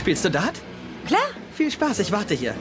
Spielst du Dart? Klar. Viel Spaß, ich warte hier.